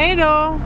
Hej då!